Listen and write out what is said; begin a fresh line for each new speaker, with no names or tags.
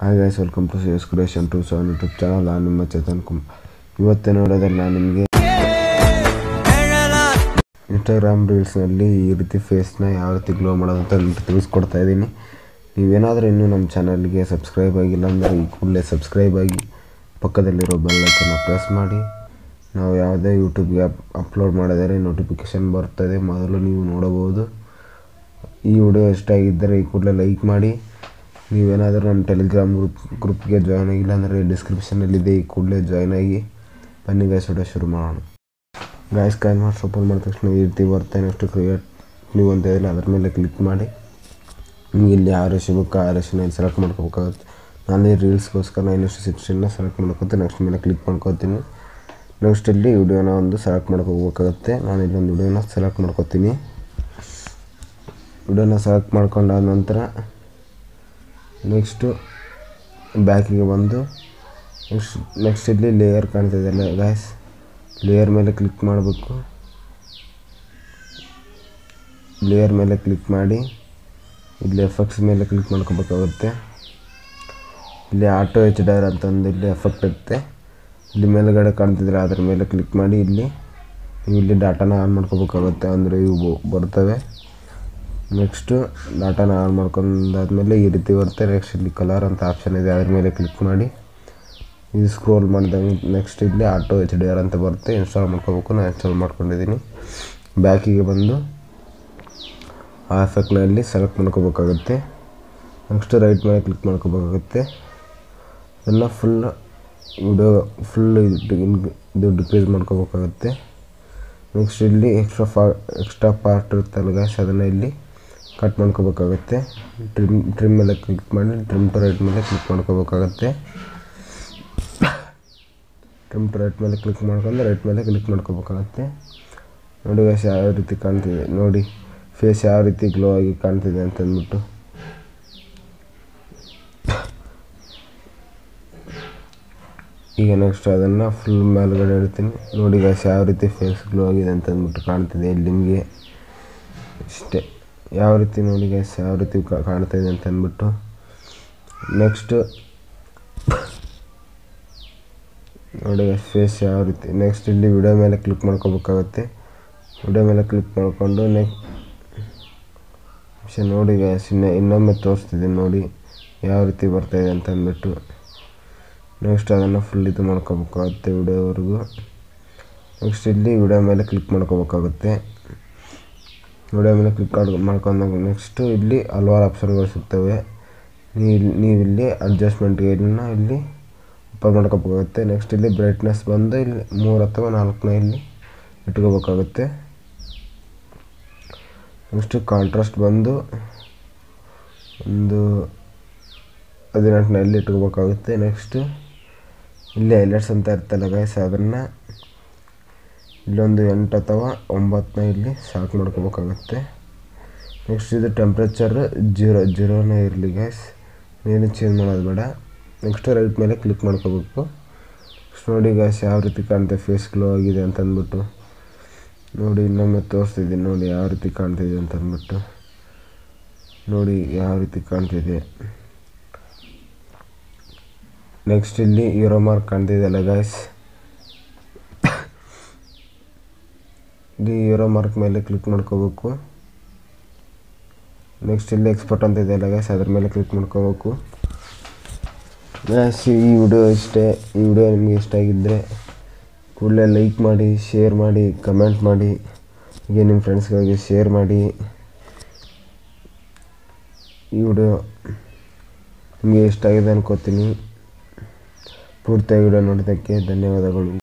Hi guys welcome to C creation two seven YouTube channel ನಾನು ನಿಮ್ಮ ಚೇತನ್ ಕುಮಾರ್ ಇವತ್ತಿನ ನೋಡೋದ್ರಲ್ಲಿ ನಾನು ನಿಮಗೆ ಇನ್ಸ್ಟಾಗ್ರಾಮ್ ರೀಲ್ಸ್ನಲ್ಲಿ ಈ ರೀತಿ ಫೇಸ್ನ ಯಾವ ರೀತಿ ಗ್ಲೋ ಮಾಡೋದು ಅಂತ ತಿಳಿಸ್ಕೊಡ್ತಾ ಇದ್ದೀನಿ. ನೀವೇನಾದರೂ ಇನ್ನೂ ನಮ್ಮ ಚಾನಲ್ಗೆ ಸಬ್ಸ್ಕ್ರೈಬ್ ಆಗಿಲ್ಲ ಅಂದರೆ ಈ ಕೂಡಲೇ ಸಬ್ಸ್ಕ್ರೈಬ್ ಆಗಿ ಪಕ್ಕದಲ್ಲಿರೋ ಬೆಲ್ ಐಕನ್ನ ಪ್ರೆಸ್ ಮಾಡಿ. ನಾವು ಯಾವುದೇ ಯೂಟ್ಯೂಬ್ಗೆ ಅಪ್ ಅಪ್ಲೋಡ್ ಮಾಡಿದರೆ ನೋಟಿಫಿಕೇಷನ್ ಬರ್ತದೆ, ಮೊದಲು ನೀವು ನೋಡಬಹುದು. ಈ ವಿಡಿಯೋ ಇಷ್ಟ ಆಗಿದ್ದರೆ ಈ ಕೂಡಲೇ ಲೈಕ್ ಮಾಡಿ. ನೀವೇನಾದರೂ ನಮ್ಮ ಟೆಲಿಗ್ರಾಮ್ ಗ್ರೂಪ್ ಗ್ರೂಪ್ಗೆ ಜಾಯ್ನ್ ಆಗಿಲ್ಲ ಅಂದರೆ ಡಿಸ್ಕ್ರಿಪ್ಷನಲ್ಲಿದೆ ಈ ಕೂಡಲೇ ಜಾಯ್ನ್ ಆಗಿ, ಬನ್ನಿ ಗಾಯ್ಸ್ ವಿಡಿಯೋ ಶುರು ಮಾಡೋಣ. ಗಾಯ್ಸ್ ಕಾಲ್ ಮಾಡಿ ಓಪನ್ ಮಾಡಿದ ತಕ್ಷಣ ಈ ರೀತಿ ಬರ್ತಾ ನೆಕ್ಸ್ಟ್ ಕ್ರಿಯೇಟ್ ನೀವು ಅಂತ ಹೇಳಿದ್ರೆ ಅದ್ರ ಮೇಲೆ ಕ್ಲಿಕ್ ಮಾಡಿ. ನಿಮಗೆ ಇಲ್ಲಿ ಯಾವ ರೇಷನ್ ಬೇಕು ಆ ರೇಷನ್ ಸೆಲೆಕ್ಟ್ ಮಾಡ್ಕೋಬೇಕಾಗುತ್ತೆ. ನಾನು ರೀಲ್ಸ್ಗೋಸ್ಕರ ನಾನು ಇನ್ನಷ್ಟು ಸೆಕ್ಷನ್ನ ಸೆಲೆಕ್ಟ್ ಮಾಡ್ಕೊತೀನಿ ನೆಕ್ಸ್ಟ್ ಮೇಲೆ ಕ್ಲಿಕ್ ಮಾಡ್ಕೋತೀನಿ. ನೆಕ್ಸ್ಟ್ ಇಲ್ಲಿ ವಿಡಿಯೋನ ಒಂದು ಸೆಲೆಕ್ಟ್ ಮಾಡ್ಕೋಬೇಕಾಗುತ್ತೆ. ನಾನು ಇಲ್ಲಿ ಒಂದು ವಿಡಿಯೋನ ಸೆಲೆಕ್ಟ್ ಮಾಡ್ಕೋತೀನಿ. ವಿಡಿಯೋನ ಸೆಲೆಕ್ಟ್ ಮಾಡ್ಕೊಂಡಾದ ನಂತರ ನೆಕ್ಸ್ಟು ಬ್ಯಾಕಿಗೆ ಬಂದು ನೆಕ್ಸ್ಟ್ ನೆಕ್ಸ್ಟ್ ಇಲ್ಲಿ ಲೇಯರ್ ಕಾಣ್ತಿದೆಯಲ್ಲ ಗ್ಯಾಸ್ ಲೇಯರ್ ಮೇಲೆ ಕ್ಲಿಕ್ ಮಾಡಬೇಕು. ಲೇಯರ್ ಮೇಲೆ ಕ್ಲಿಕ್ ಮಾಡಿ, ಇಲ್ಲಿ ಎಫೆಕ್ಟ್ಸ್ ಮೇಲೆ ಕ್ಲಿಕ್ ಮಾಡ್ಕೋಬೇಕಾಗುತ್ತೆ. ಇಲ್ಲಿ ಆಟೋ ಎಚ್ ಡೈರ್ ಅಂತಂದು ಇಲ್ಲಿ ಎಫೆಕ್ಟ್ ಇರುತ್ತೆ. ಇಲ್ಲಿ ಮೇಲುಗಡೆ ಕಾಣ್ತಿದ್ರೆ ಅದರ ಮೇಲೆ ಕ್ಲಿಕ್ ಮಾಡಿ, ಇಲ್ಲಿ ಇಲ್ಲಿ ಡಾಟಾನ ಆನ್ ಮಾಡ್ಕೋಬೇಕಾಗುತ್ತೆ, ಅಂದರೆ ಇವು ಬರ್ತವೆ. ನೆಕ್ಸ್ಟು ಡಾಟಾನ ಆನ್ ಮಾಡ್ಕೊಂಡಾದ್ಮೇಲೆ ಈ ರೀತಿ ಬರುತ್ತೆ. ನೆಕ್ಸ್ಟ್ ಇಲ್ಲಿ ಕಲರ್ ಅಂತ ಆಪ್ಷನ್ ಇದೆ. ಅದ್ರ ಮೇಲೆ ಕ್ಲಿಕ್ ಮಾಡಿ. ಇದು ಸ್ಕ್ರೋಲ್ ಮಾಡಿದಾಗ ನೆಕ್ಸ್ಟ್ ಇಲ್ಲಿ ಆಟೋ ಎಚ್ ಡಿ ಆರ್ ಅಂತ ಬರುತ್ತೆ. ಇನ್ಸ್ಟಾಲ್ ಮಾಡ್ಕೋಬೇಕು. ನಾನು ಇನ್ಸ್ಟಾಲ್ ಮಾಡ್ಕೊಂಡಿದ್ದೀನಿ. ಬ್ಯಾಕಿಗೆ ಬಂದು ಆ ಎಫೆಕ್ಟ್ನ ಇಲ್ಲಿ ಸೆಲೆಕ್ಟ್ ಮಾಡ್ಕೋಬೇಕಾಗುತ್ತೆ. ನೆಕ್ಸ್ಟ್ ರೈಟ್ ಮೇಲೆ ಕ್ಲಿಕ್ ಮಾಡ್ಕೋಬೇಕಾಗುತ್ತೆ. ಎಲ್ಲ ಫುಲ್ ವಿಡಿಯೋ ಫುಲ್ ಇದು ಡಿಕ್ರೀಸ್ ಮಾಡ್ಕೋಬೇಕಾಗುತ್ತೆ. ನೆಕ್ಸ್ಟ್ ಇಲ್ಲಿ ಎಕ್ಸ್ಟ್ರಾ ಫಾ ಎಕ್ಸ್ಟ್ರಾ ಪಾರ್ಟ್ ಇರುತ್ತಲ್ಲ ಗ್ಯಾಸ್ ಅದನ್ನು ಇಲ್ಲಿ ಕಟ್ ಮಾಡ್ಕೋಬೇಕಾಗುತ್ತೆ. ಟ್ರಿಮ್ ಟ್ರಿಮ್ ಮೇಲೆ ಕ್ಲಿಕ್ ಮಾಡಿ ಟ್ರಿಮ್ ಟು ರೈಟ್ ಮೇಲೆ ಕ್ಲಿಕ್ ಮಾಡ್ಕೋಬೇಕಾಗುತ್ತೆ. ಟ್ರಿಮ್ ಟು ರೈಟ್ ಮೇಲೆ ಕ್ಲಿಕ್ ಮಾಡ್ಕೊಂಡು ರೈಟ್ ಮೇಲೆ ಕ್ಲಿಕ್ ಮಾಡ್ಕೋಬೇಕಾಗುತ್ತೆ. ನೋಡಿ ಫೇಸ್ ಯಾವ ರೀತಿ ಕಾಣ್ತಿದೆ. ನೋಡಿ ಫೇಸ್ ಯಾವ ರೀತಿ ಗ್ಲೋ ಆಗಿ ಕಾಣ್ತಿದೆ ಅಂತಂದ್ಬಿಟ್ಟು. ಈಗ ನೆಕ್ಸ್ಟ್ ಅದನ್ನು ಫುಲ್ ಮೇಲ್ಗಡೆ ಇಡ್ತೀನಿ. ನೋಡಿ ಗಾಯ್ಸ್ ಯಾವ ರೀತಿ ಫೇಸ್ ಗ್ಲೋ ಆಗಿದೆ ಅಂತ ಅಂದ್ಬಿಟ್ಟು ಕಾಣ್ತಿದೆ. ಇಲ್ಲಿ ನಿಮಗೆ ಇಷ್ಟೇ. ಯಾವ ರೀತಿ ನೋಡಿ ಗಾಯ್ಸ್ ಯಾವ ರೀತಿ ಕಾಣ್ತಾ ಇದೆ ಅಂತ ಅಂದ್ಬಿಟ್ಟು. ನೆಕ್ಸ್ಟ್ ನೋಡಿ ಫೇಸ್ ಯಾವ ರೀತಿ. ನೆಕ್ಸ್ಟ್ ಇಲ್ಲಿ ವಿಡಿಯೋ ಮೇಲೆ ಕ್ಲಿಕ್ ಮಾಡ್ಕೋಬೇಕಾಗುತ್ತೆ. ವಿಡಿಯೋ ಮೇಲೆ ಕ್ಲಿಕ್ ಮಾಡಿಕೊಂಡು ನೆಕ್ಸ್ಟ್ ನೋಡಿ ಗ್ಯಾಸ್ ಇನ್ನು, ಇನ್ನೊಮ್ಮೆ ತೋರಿಸ್ತಿದ್ದೀನಿ ನೋಡಿ ಯಾವ ರೀತಿ ಬರ್ತಾಯಿದೆ ಅಂತ ಅಂದ್ಬಿಟ್ಟು. ನೆಕ್ಸ್ಟ್ ಅದನ್ನು ಫುಲ್ ಇದು ಮಾಡ್ಕೋಬೇಕಾಗುತ್ತೆ ವಿಡಿಯೋವರೆಗೂ ನೆಕ್ಸ್ಟ್ ಇಲ್ಲಿ ವಿಡಿಯೋ ಮೇಲೆ ಕ್ಲಿಕ್ ಮಾಡ್ಕೋಬೇಕಾಗುತ್ತೆ. ವಿಡಿಯೋ ಮೇಲೆ ಕ್ಲಿಕ್ ಮಾಡ್ಕೊಂಡಾಗ ನೆಕ್ಸ್ಟು ಇಲ್ಲಿ ಹಲವಾರು ಆಪ್ಷನ್ಗಳು ಸಿಗ್ತವೆ. ನೀವು ನೀವಿಲ್ಲಿ ಅಡ್ಜಸ್ಟ್ಮೆಂಟ್ಗೆ ಇದನ್ನ ಇಲ್ಲಿ ಓಪನ್ ಮಾಡ್ಕೋಬೇಕಾಗುತ್ತೆ. ನೆಕ್ಸ್ಟ್ ಇಲ್ಲಿ ಬ್ರೈಟ್ನೆಸ್ ಬಂದು ಇಲ್ಲಿ ಮೂರು ಅಥವಾ ನಾಲ್ಕನೇ ಇಲ್ಲಿ ಇಟ್ಕೋಬೇಕಾಗುತ್ತೆ. ನೆಕ್ಸ್ಟು ಕಾಂಟ್ರಾಸ್ಟ್ ಬಂದು ಒಂದು ಹದಿನೆಂಟನಲ್ಲಿ ಇಟ್ಕೋಬೇಕಾಗುತ್ತೆ. ನೆಕ್ಸ್ಟು ಇಲ್ಲಿ ಹೈಲೈಟ್ಸ್ ಅಂತ ಇರ್ತಲ್ಲ ಗೈಸ್ ಅದನ್ನು ಇಲ್ಲೊಂದು ಎಂಟು ಅಥವಾ ಒಂಬತ್ತನ್ನ ಇಲ್ಲಿ ಸಾಕು ಮಾಡ್ಕೋಬೇಕಾಗುತ್ತೆ ನೆಕ್ಸ್ಟ್ ಇದು ಟೆಂಪ್ರೇಚರ್ ಜೀರೋ, ಜೀರೋನೇ ಇರಲಿ ಗೈಸ್ ಏನು ಚೇಂಜ್ ಮಾಡೋದು ಬೇಡ. ನೆಕ್ಸ್ಟ್ ರೈಟ್ ಮೇಲೆ ಕ್ಲಿಕ್ ಮಾಡ್ಕೋಬೇಕು. ನೆಕ್ಸ್ಟ್ ನೋಡಿ ಗ್ಯಾಸ್ ಯಾವ ರೀತಿ ಕಾಣ್ತದೆ ಫೇಸ್ ಗ್ಲೋ ಆಗಿದೆ ಅಂತ ಅಂದ್ಬಿಟ್ಟು. ನೋಡಿ ಇನ್ನೊಮ್ಮೆ ತೋರಿಸ್ತಿದ್ದೀನಿ ನೋಡಿ ಯಾವ ರೀತಿ ಕಾಣ್ತಿದೆ ಅಂತ ಅಂದ್ಬಿಟ್ಟು. ನೋಡಿ ಯಾವ ರೀತಿ ಕಾಣ್ತಿದೆ ನೆಕ್ಸ್ಟ್ ಇಲ್ಲಿ ಹೀರೋ ಮಾರ್ಕ್ ಕಾಣ್ತಿದೆಯಲ್ಲ ಗಾಯ್ಸ್ ಇಲ್ಲಿ ಹೀರೋ ಮಾರ್ಕ್ ಮೇಲೆ ಕ್ಲಿಕ್ ಮಾಡ್ಕೋಬೇಕು. ನೆಕ್ಸ್ಟ್ ಇಲ್ಲಿ ಎಕ್ಸ್ಪರ್ಟ್ ಅಂತ ಇದೆ ಅಲ್ಲ ಗ್ಯಾಸ್ ಅದ್ರ ಮೇಲೆ ಕ್ಲಿಕ್ ಮಾಡ್ಕೋಬೇಕು. ಗ್ಯಾಸ್ ಈ ವಿಡಿಯೋ ಇಷ್ಟೇ. ಈ ವಿಡಿಯೋ ನಿಮಗೆ ಇಷ್ಟ ಆಗಿದ್ದರೆ ಕೂಡಲೇ ಲೈಕ್ ಮಾಡಿ ಶೇರ್ ಮಾಡಿ ಕಮೆಂಟ್ ಮಾಡಿ. ಹೀಗೆ ನಿಮ್ಮ ಫ್ರೆಂಡ್ಸ್ಗಳಿಗೆ ಶೇರ್ ಮಾಡಿ. ಈ ವಿಡಿಯೋ ನಿಮಗೆ ಇಷ್ಟ ಆಗಿದೆ ಅನ್ಕೋತೀನಿ. ಪೂರ್ತಿ ವಿಡಿಯೋ ನೋಡಿದ್ದಕ್ಕೆ ಧನ್ಯವಾದಗಳು.